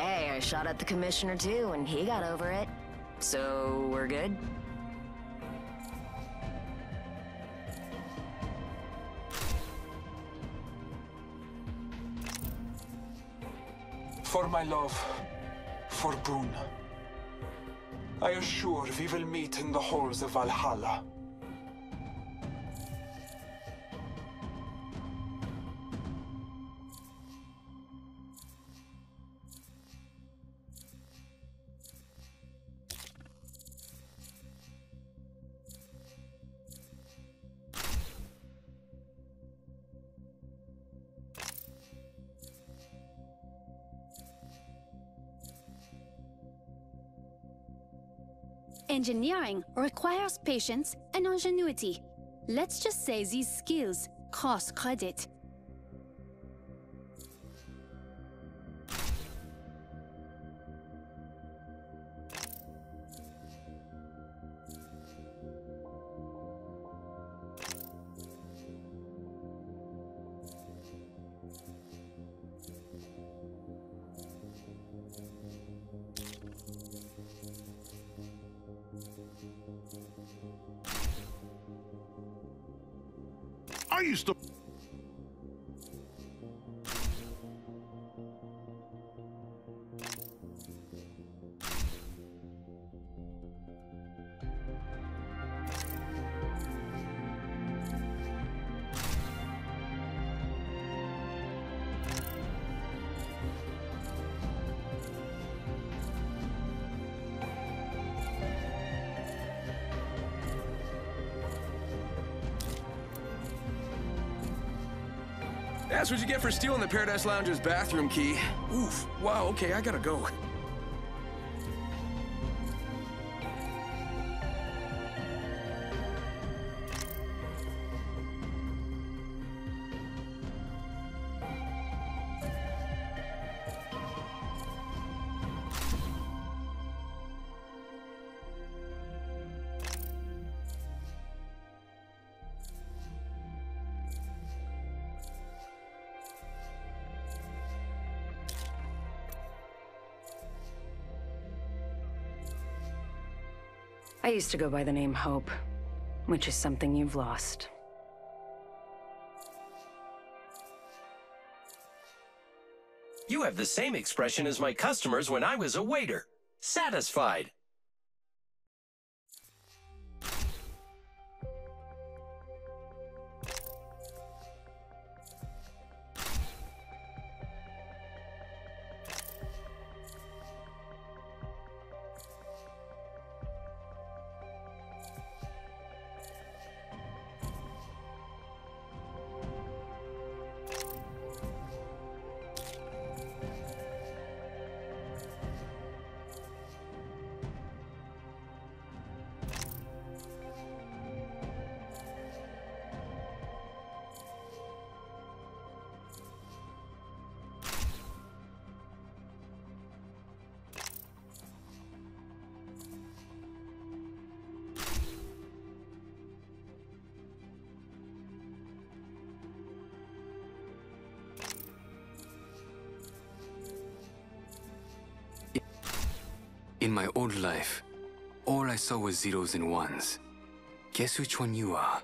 Hey, I shot at the commissioner too, and he got over it. So, we're good? For my love, for Boone. I assure we will meet in the halls of Valhalla. Engineering requires patience and ingenuity. Let's just say these skills cost credit. I That's what you get for stealing the Paradise Lounge's bathroom key. Oof. Wow, okay, I gotta go. I used to go by the name Hope, which is something you've lost. You have the same expression as my customers when I was a waiter. Satisfied. In my old life, all I saw was zeros and ones. Guess which one you are?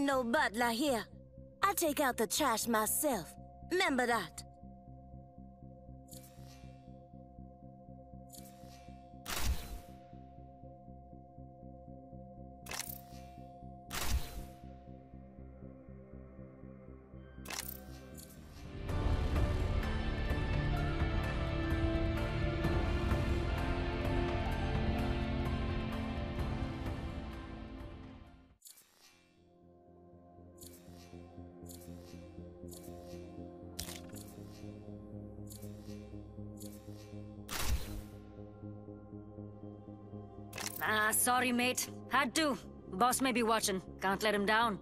Ain't no butler here. I take out the trash myself. Remember that. Ah, sorry, mate. Had to. Boss may be watching. Can't let him down.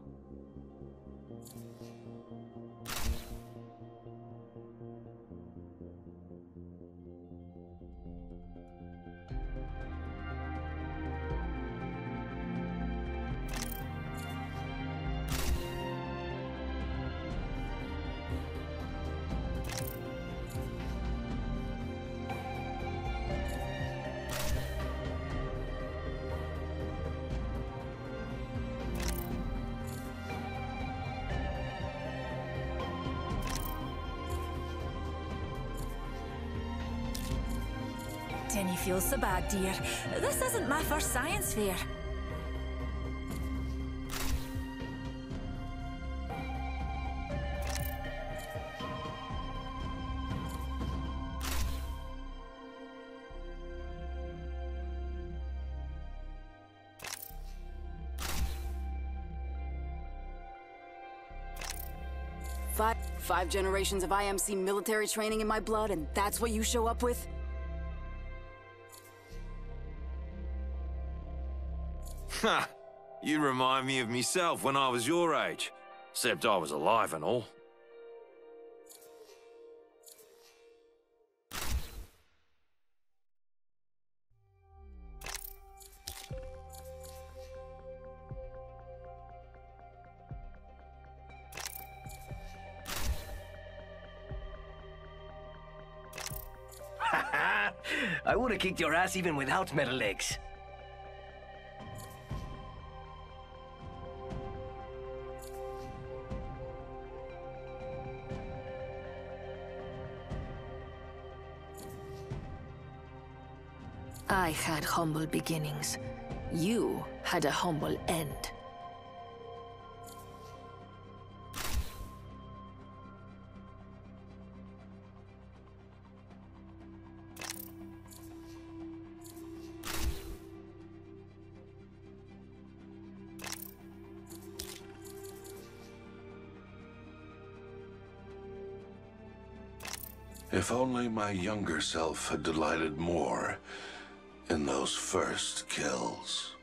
Jenny feels so bad, dear. This isn't my first science fair. Five, five generations of IMC military training in my blood, and that's what you show up with? Ha! You remind me of myself when I was your age. Except I was alive and all. I would have kicked your ass even without metal legs. I had humble beginnings. You had a humble end. If only my younger self had delighted more in those first kills.